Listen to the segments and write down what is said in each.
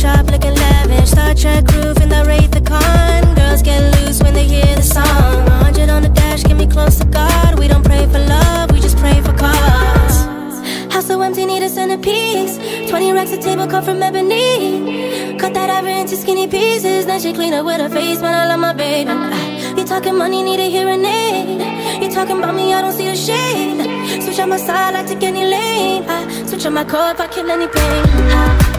shop looking lavish. Star Trek roof in the Wraith the Con. Girls get loose when they hear the song. 100 on the dash, get me close to God. We don't pray for love, we just pray for cause. House so empty, need a centerpiece. 20 racks of table cut from ebony. Cut that ivory into skinny pieces. Then she clean up with her face, man, I love my baby. You talking money, need a hearing aid. You talking about me, I don't see a shade. Switch on my side, I take any lane. I switch on my core if I kill any pain. Look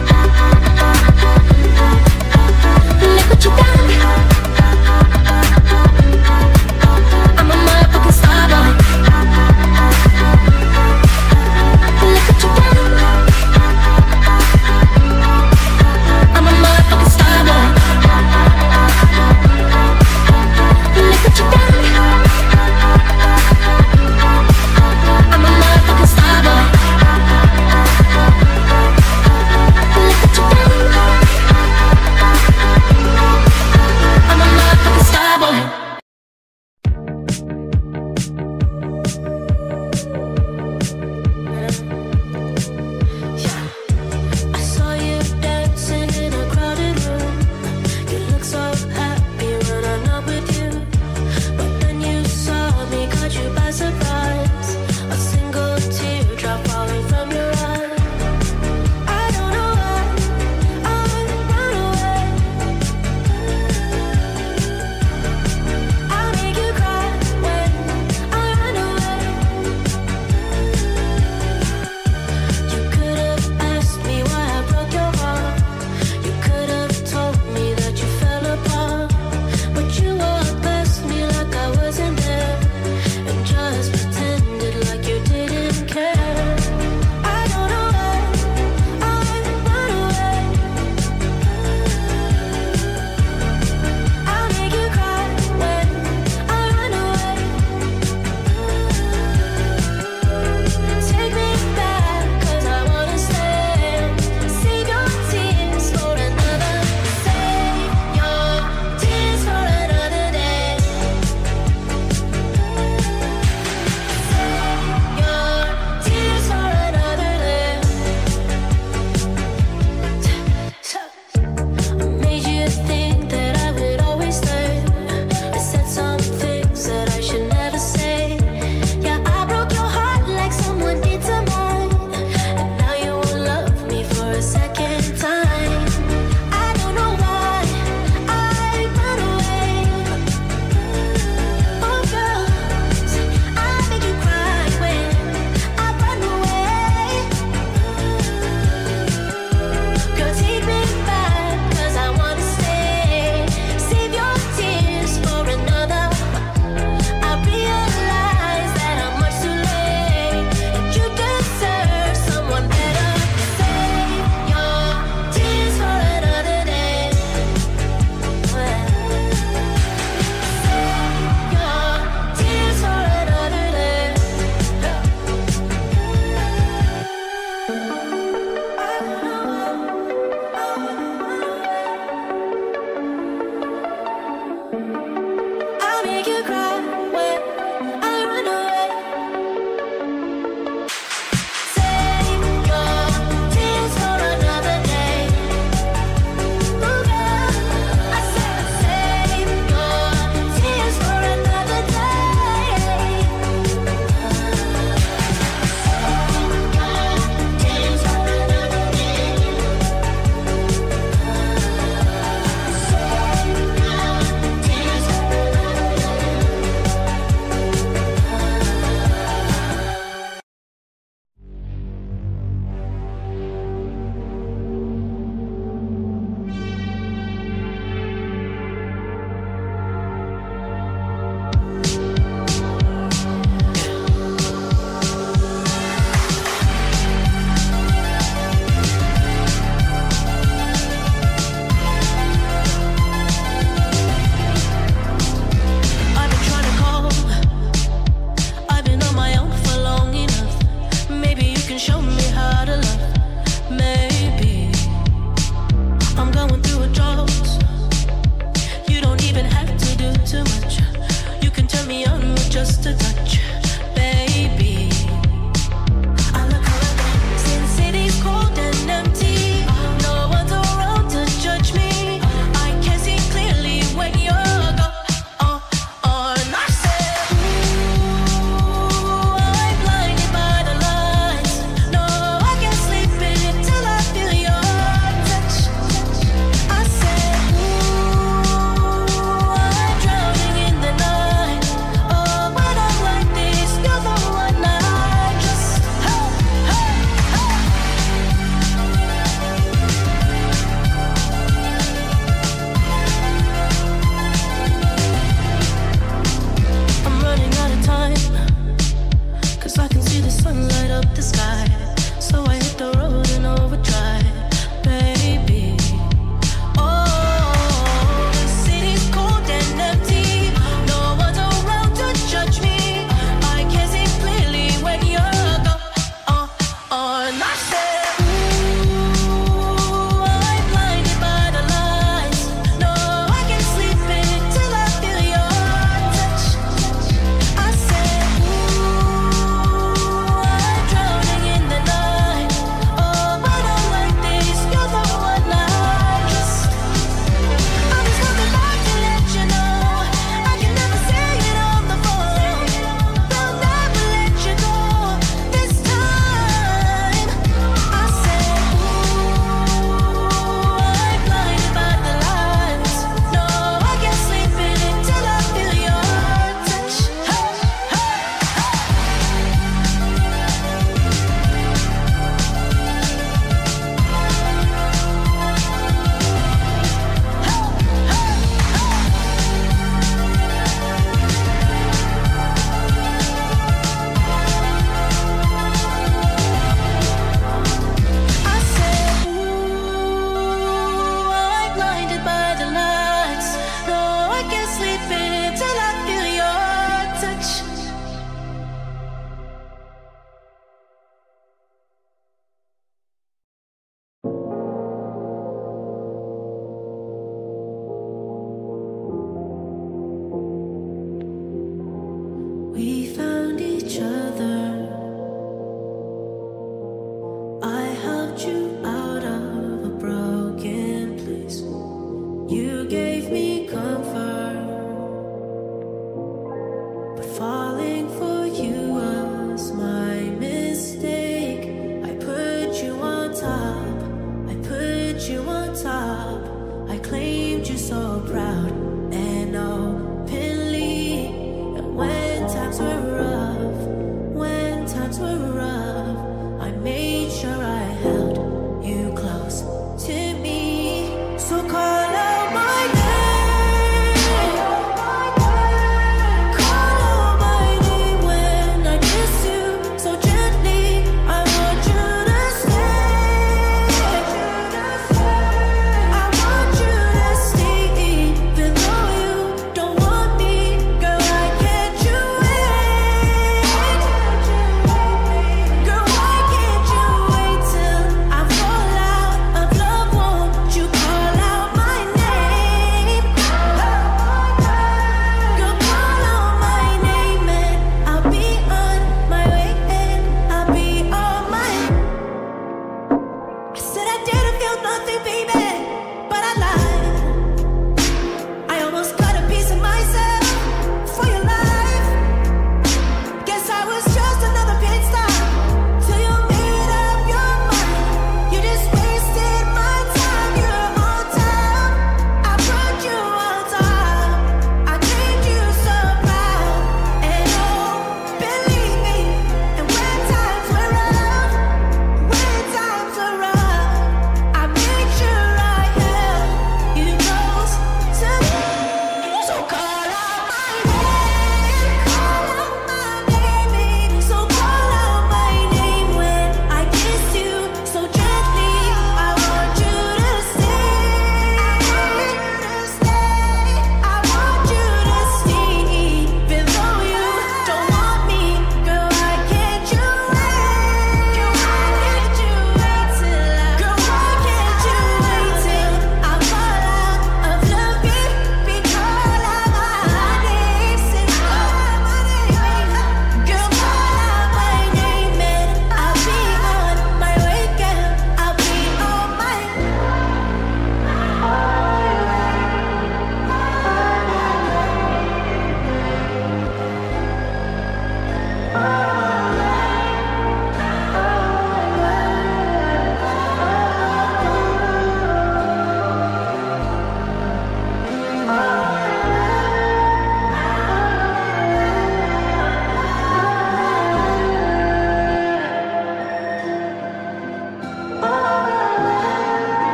what you done.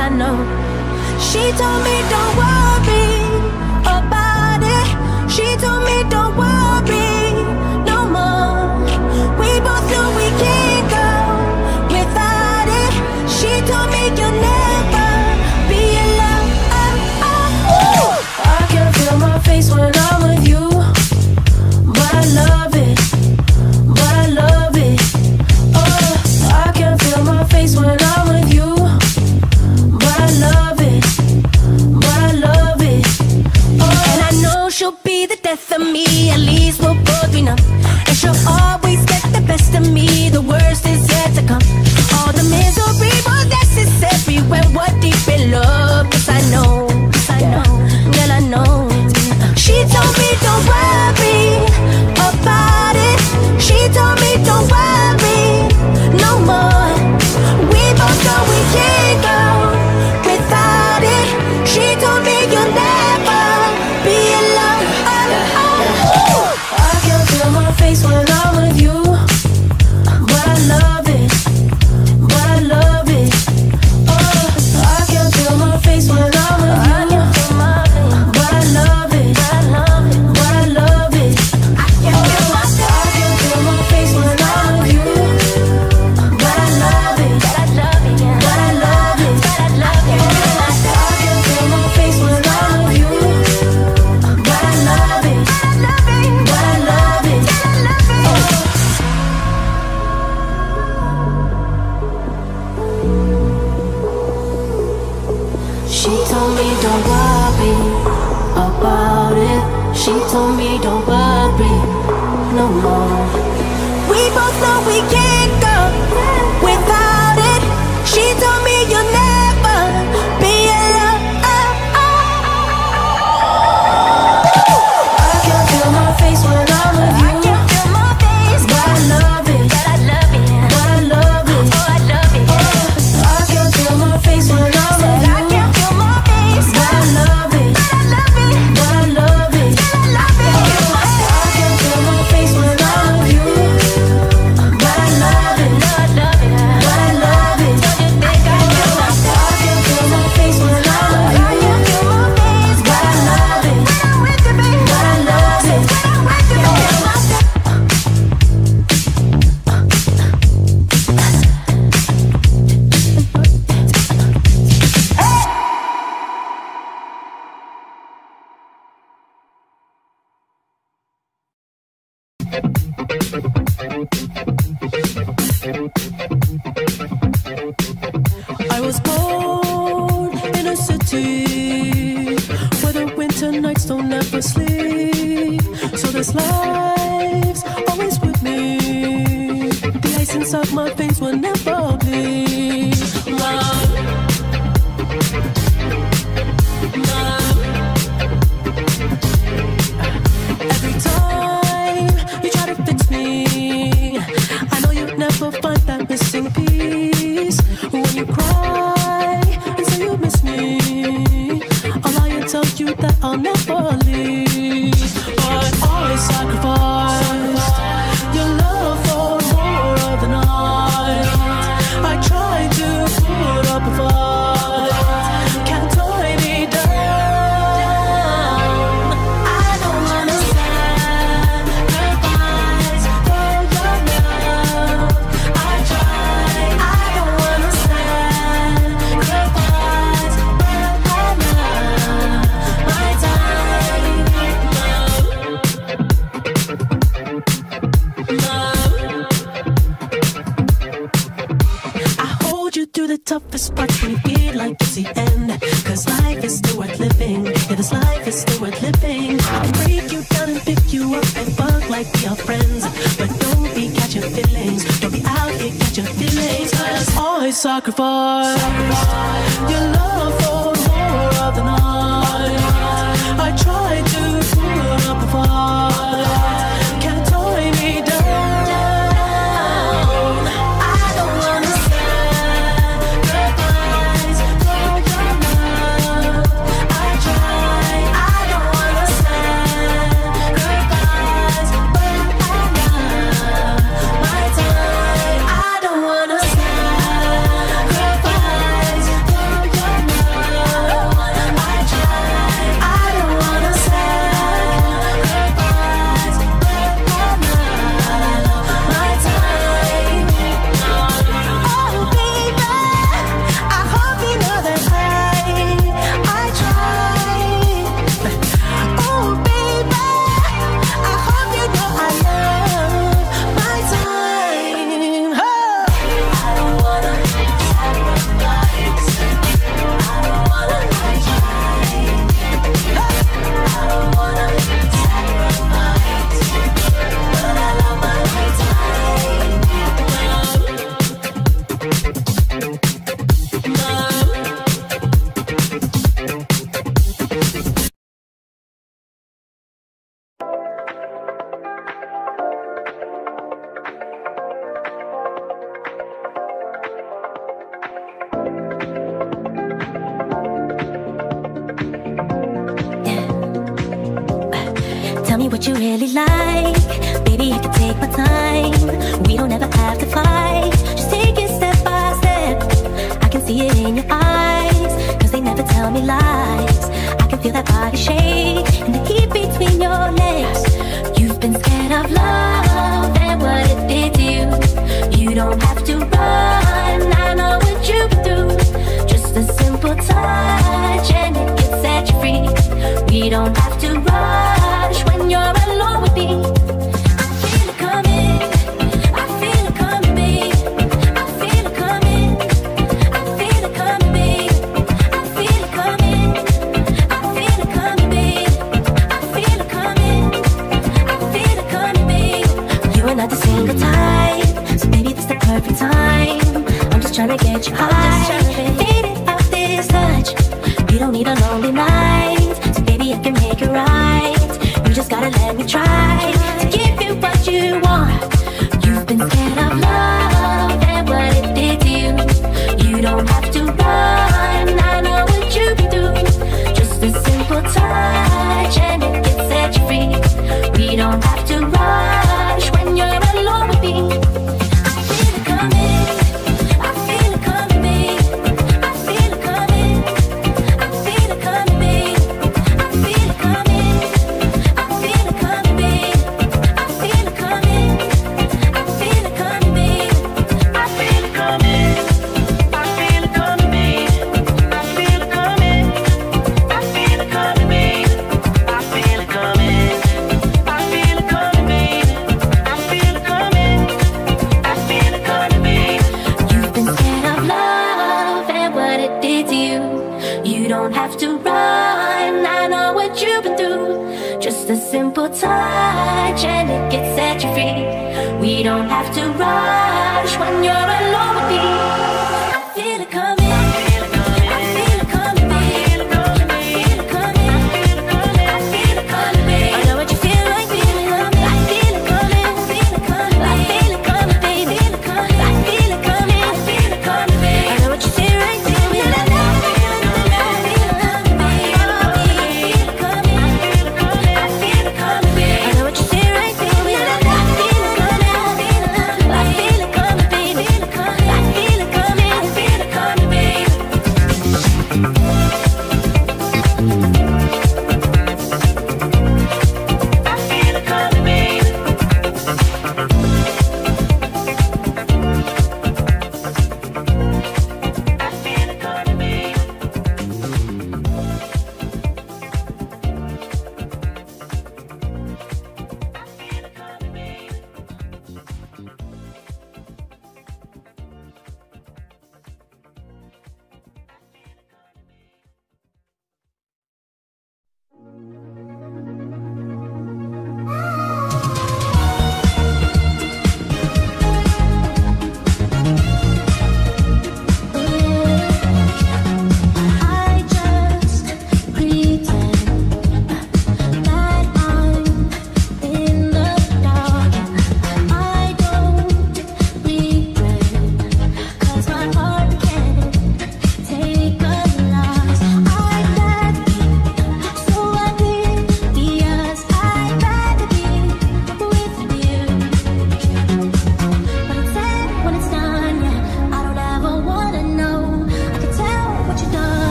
I know. She told me don't worry Where we're deep in love. Sacrifice. your touch and it can set you free. We don't have to rush when you're.